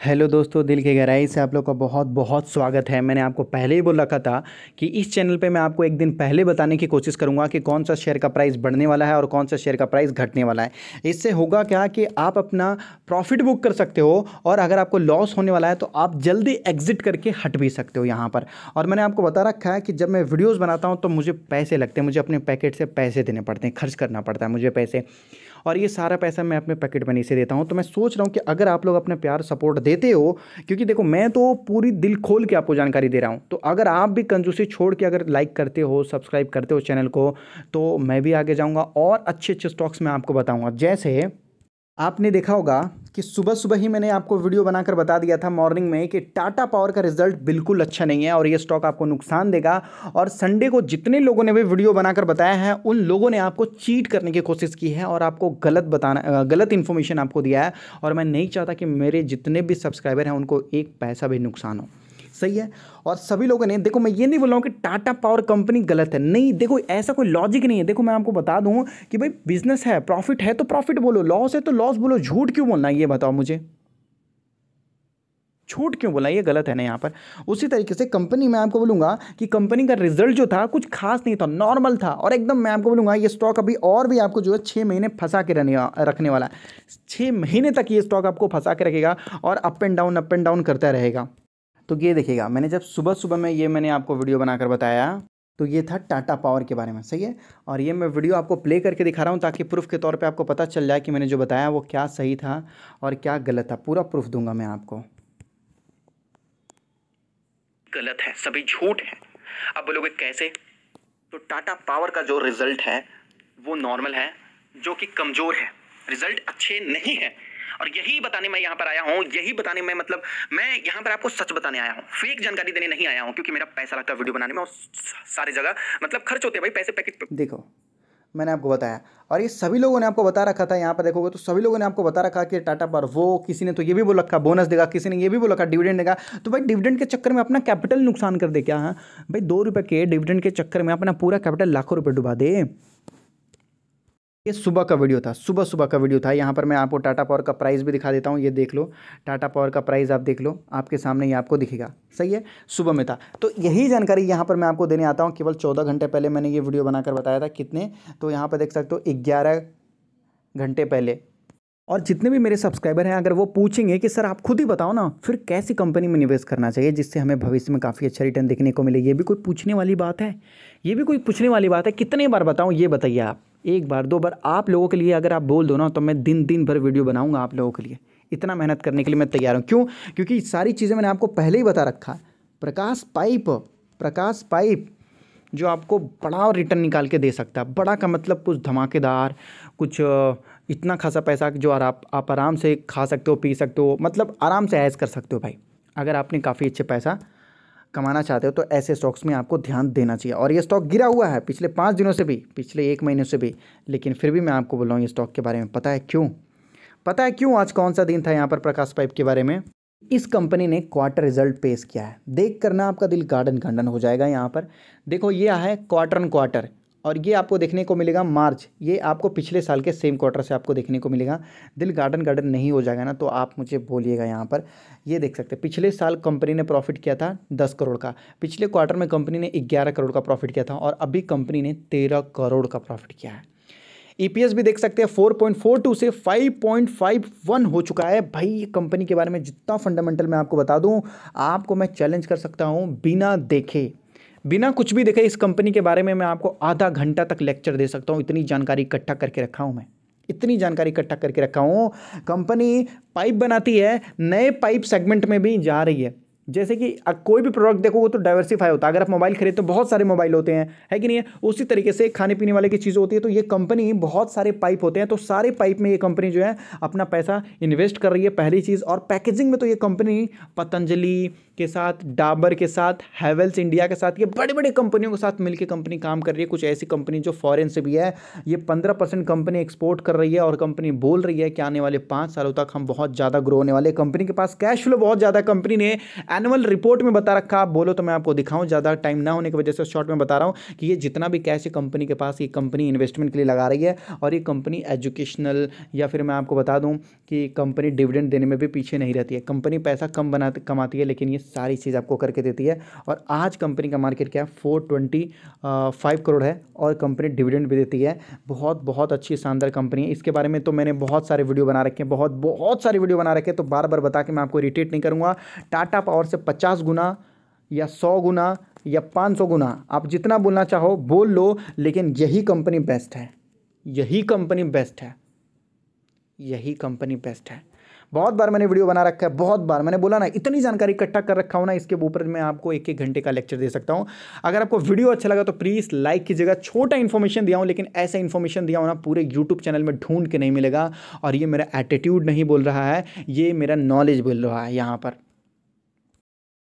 Hello दोस्तों, दिल की गहराई से आप लोग का बहुत बहुत स्वागत है। मैंने आपको पहले ही बोल रखा था कि इस चैनल पे मैं आपको एक दिन पहले बताने की कोशिश करूँगा कि कौन सा शेयर का प्राइस बढ़ने वाला है और कौन सा शेयर का प्राइस घटने वाला है। इससे होगा क्या कि आप अपना प्रॉफिट बुक कर सकते हो और अगर आपको लॉस होने वाला है तो आप जल्दी एग्जिट करके हट भी सकते हो यहाँ पर। और मैंने आपको बता रखा है कि जब मैं वीडियोज़ बनाता हूँ तो मुझे पैसे लगते हैं, मुझे अपने पैकेट से पैसे देने पड़ते हैं, खर्च करना पड़ता है, मुझे पैसे। और ये सारा पैसा मैं अपने पैकेट मनी से देता हूँ। तो मैं सोच रहा हूँ कि अगर आप लोग अपने प्यार सपोर्ट देते हो, क्योंकि देखो, मैं तो पूरी दिल खोल के आपको जानकारी दे रहा हूँ। तो अगर आप भी कंजूसी छोड़ के अगर लाइक करते हो सब्सक्राइब करते हो चैनल को तो मैं भी आगे जाऊँगा और अच्छे अच्छे स्टॉक्स मैं आपको बताऊँगा। जैसे आपने देखा होगा कि सुबह सुबह ही मैंने आपको वीडियो बनाकर बता दिया था मॉर्निंग में कि टाटा पावर का रिज़ल्ट बिल्कुल अच्छा नहीं है और ये स्टॉक आपको नुकसान देगा। और संडे को जितने लोगों ने भी वीडियो बनाकर बताया है, उन लोगों ने आपको चीट करने की कोशिश की है और आपको गलत बताना गलत इन्फॉर्मेशन आपको दिया है। और मैं नहीं चाहता कि मेरे जितने भी सब्सक्राइबर हैं, उनको एक पैसा भी नुकसान हो। सही है। और सभी लोगों ने, देखो मैं ये नहीं बोल रहा हूँ कि टाटा पावर कंपनी गलत है। नहीं, देखो ऐसा कोई लॉजिक नहीं है। देखो मैं आपको बता दूँ कि भाई बिज़नेस है प्रॉफिट है तो प्रॉफिट बोलो। लॉस है तो लॉस बोलो। झूठ क्यों बोलना ये बताओ मुझे। छूट क्यों बोला ये गलत है ना यहाँ पर। उसी तरीके से कंपनी मैं आपको बोलूँगा कि कंपनी का रिज़ल्ट जो था कुछ खास नहीं था नॉर्मल था। और एकदम मैं आपको बोलूँगा, ये स्टॉक अभी और भी आपको जो है छः महीने फंसा के रहने रखने वाला है। छः महीने तक ये स्टॉक आपको फंसा के रखेगा और up and down up and down करता रहेगा। तो ये देखिएगा, मैंने जब सुबह सुबह में ये मैंने आपको वीडियो बनाकर बताया तो ये था टाटा पावर के बारे में, सही है? और ये मैं वीडियो आपको प्ले करके दिखा रहा हूँ ताकि प्रूफ के तौर पे आपको पता चल जाए कि मैंने जो बताया वो क्या सही था और क्या गलत था। पूरा प्रूफ दूँगा मैं आपको। गलत है, सभी झूठ है। अब बोलोगे कैसे? तो टाटा पावर का जो रिज़ल्ट है, वो नॉर्मल है, जो कि कमज़ोर है। रिज़ल्ट अच्छे नहीं है। और यही बताने मैं यहाँ पर आया हूँ, यही बताने में मतलब मैं यहाँ पर आपको सच बताने आया हूँ। फेक जानकारी देने नहीं आया हूँ, क्योंकि मेरा पैसा लगता है वीडियो बनाने में और सारी जगह मतलब खर्च होते हैं भाई पैसे पैकेट देखो, मैंने आपको बताया और ये सभी लोगों ने आपको बता रखा था, यहाँ पर देखोगे तो सभी लोगों ने आपको बता रखा कि टाटा पर वो किसी ने तो ये भी बोल रखा बोनस देगा, किसी ने ये भी बोल रखा डिविडेंड देगा। तो भाई डिविडेंड के चक्कर में अपना कैपिटल नुकसान कर दे क्या हाँ? भाई दो रुपये के डिविडेंड के चक्कर में अपना पूरा कैपिटल लाखों रुपये डुबा दे। ये सुबह का वीडियो था, सुबह सुबह का वीडियो था। यहाँ पर मैं आपको टाटा पावर का प्राइस भी दिखा देता हूँ, ये देख लो। टाटा पावर का प्राइस आप देख लो, आपके सामने ये आपको दिखेगा। सही है? सुबह में था। तो यही जानकारी यहाँ पर मैं आपको देने आता हूँ, केवल चौदह घंटे पहले मैंने ये वीडियो बनाकर बताया था। कितने? तो यहाँ पर देख सकते हो, ग्यारह घंटे पहले। और जितने भी मेरे सब्सक्राइबर हैं, अगर वो पूछेंगे कि, सर, आप खुद ही बताओ ना, फिर कैसी कंपनी में निवेश करना चाहिए, जिससे हमें भविष्य में काफ़ी अच्छा रिटर्न देखने को मिले? ये भी कोई पूछने वाली बात है। ये भी कोई पूछने वाली बात है। कितने बार बताऊँ, ये बताइए आप। एक बार, दो बार। आप लोगों के लिए अगर आप बोल दो ना तो मैं दिन दिन भर वीडियो बनाऊँगा आप लोगों के लिए। इतना मेहनत करने के लिए मैं तैयार हूँ। क्यों? क्योंकि सारी चीज़ें मैंने आपको पहले ही बता रखा है। प्रकाश पाइप प्रकाश पाइप, जो आपको बड़ा रिटर्न निकाल के दे सकता है। बड़ा का मतलब कुछ धमाकेदार, कुछ इतना खासा पैसा जो आप आप आराम से खा सकते हो, पी सकते हो मतलब आराम से ऐस कर सकते हो भाई। अगर आपने काफ़ी अच्छे पैसा कमाना चाहते हो तो ऐसे स्टॉक्स में आपको ध्यान देना चाहिए। और ये स्टॉक गिरा हुआ है पिछले पाँच दिनों से भी, पिछले एक महीने से भी, लेकिन फिर भी मैं आपको बोल रहा हूँ, ये स्टॉक के बारे में पता है क्यों? पता है क्यों आज कौन सा दिन था यहाँ पर प्रकाश पाइप के बारे में? इस कंपनी ने क्वार्टर रिज़ल्ट पेश किया है। देख करना आपका दिल गार्डन गार्डन हो जाएगा यहाँ पर। देखो, ये है क्वार्टर एंड क्वार्टर। और ये आपको देखने को मिलेगा मार्च। ये आपको पिछले साल के सेम क्वार्टर से आपको देखने को मिलेगा। दिल गार्डन गार्डन नहीं हो जाएगा ना तो आप मुझे बोलिएगा यहाँ पर। ये देख सकते हैं, पिछले साल कंपनी ने प्रॉफिट किया था दस करोड़ का। पिछले क्वार्टर में कंपनी ने ग्यारह करोड़ का प्रॉफिट किया था और अभी कंपनी ने तेरह करोड़ का प्रॉफिट किया है। ई e भी देख सकते हैं फोर पॉइंट फोर टू से फाइव पॉइंट फाइव वन हो चुका है। भाई, ये कंपनी के बारे में जितना फंडामेंटल मैं आपको बता दूँ, आपको मैं चैलेंज कर सकता हूँ बिना देखे। बिना कुछ भी देखे इस कंपनी के बारे में मैं आपको आधा घंटा तक लेक्चर दे सकता हूँ। इतनी जानकारी इकट्ठा करके रखा हूँ मैं। इतनी जानकारी इकट्ठा करके रखा हूँ। कंपनी पाइप बनाती है, नए पाइप सेगमेंट में भी जा रही है। जैसे कि कोई भी प्रोडक्ट देखोगे तो डाइवर्सिफाई होता है। अगर आप मोबाइल खरीदते तो बहुत सारे मोबाइल होते हैं, है कि नहीं है? उसी तरीके से खाने पीने वाले की चीज़ होती है तो ये कंपनी बहुत सारे पाइप होते हैं। तो सारे पाइप में ये कंपनी जो है, अपना पैसा इन्वेस्ट कर रही है पहली चीज़। और पैकेजिंग में तो ये कंपनी पतंजलि के साथ, डाबर के साथ हैवेल्स इंडिया के साथ, ये बड़े बड़े कंपनियों के साथ मिलकर कंपनी काम कर रही है। कुछ ऐसी कंपनी जो फॉरेन से भी है, ये पंद्रह परसेंट कंपनी एक्सपोर्ट कर रही है और कंपनी बोल रही है कि आने वाले पाँच सालों तक हम बहुत ज़्यादा ग्रो होने वाले कंपनी के पास कैश फ्लो बहुत ज़्यादा कंपनी ने एनुअल रिपोर्ट में बता रखा आप बोलो तो मैं आपको दिखाऊँ, ज़्यादा टाइम ना होने की वजह से शॉर्ट में बता रहा हूँ कि ये जितना भी कैश कंपनी के पास, ये कंपनी इन्वेस्टमेंट के लिए लगा रही है और ये कंपनी एजुकेशनल या फिर मैं आपको बता दूँ कि कंपनी डिविडेंड देने में भी पीछे नहीं रहती है। कंपनी पैसा कम बनाती कमाती है, लेकिन ये सारी चीज़ आपको करके देती है। और आज कंपनी का मार्केट क्या है? फोर ट्वेंटी फाइव करोड़ है और कंपनी डिविडेंड भी देती है। बहुत बहुत अच्छी शानदार कंपनी है। इसके बारे में तो मैंने बहुत सारे वीडियो बना रखे हैं। बहुत बहुत सारे वीडियो बना रखे हैं। तो बार बार बता के मैं आपको रिटेट नहीं करूँगा। टाटा पावर से पचास गुना या सौ गुना या पाँच सौ गुना, आप जितना बोलना चाहो बोल लो, लेकिन यही कंपनी बेस्ट है। यही कंपनी बेस्ट है। यही कंपनी बेस्ट है। बहुत बार मैंने वीडियो बना रखा है, बहुत बार। मैंने बोला ना, इतनी जानकारी इकट्ठा कर रखा हूँ ना, इसके ऊपर मैं आपको एक एक घंटे का लेक्चर दे सकता हूँ। अगर आपको वीडियो अच्छा लगा तो प्लीज़ लाइक कीजिएगा। छोटा इन्फॉर्मेशन दिया हूँ, लेकिन ऐसा इन्फॉर्मेशन दिया हूँ ना, पूरे यूट्यूब चैनल में ढूंढ के नहीं मिलेगा। और ये मेरा एटीट्यूड नहीं बोल रहा है, ये मेरा नॉलेज बोल रहा है यहाँ पर।